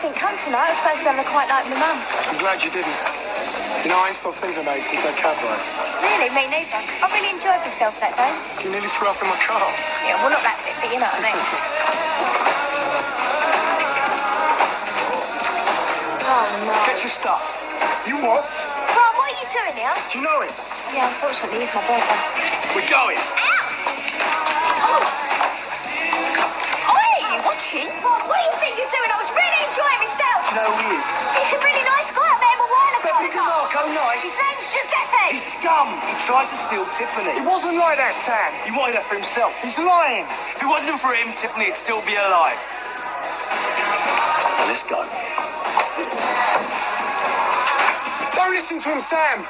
didn't come tonight. I was supposed to be having a quiet night with my mum. I'm glad you didn't. You know, I ain't stopped thinking about it since that cab ride. Really, me neither. I really enjoyed myself that day. You nearly threw up in my car. Yeah, well, not that bit, but you know what I mean. oh, no. Get your stuff. You what? Ron, what are you doing here? Do you know him? Yeah, unfortunately, he's my boyfriend. We're going. Ow! Oh! Oi, you watching? You know who he is? He's a really nice guy. I met him a while ago. Beppe Di Marco, nice. His name's Giuseppe. He's scum. He tried to steal Tiffany. It wasn't like that, Sam. He wanted her for himself. He's lying. If it wasn't for him, Tiffany would still be alive. Well, let's go. Don't listen to him, Sam.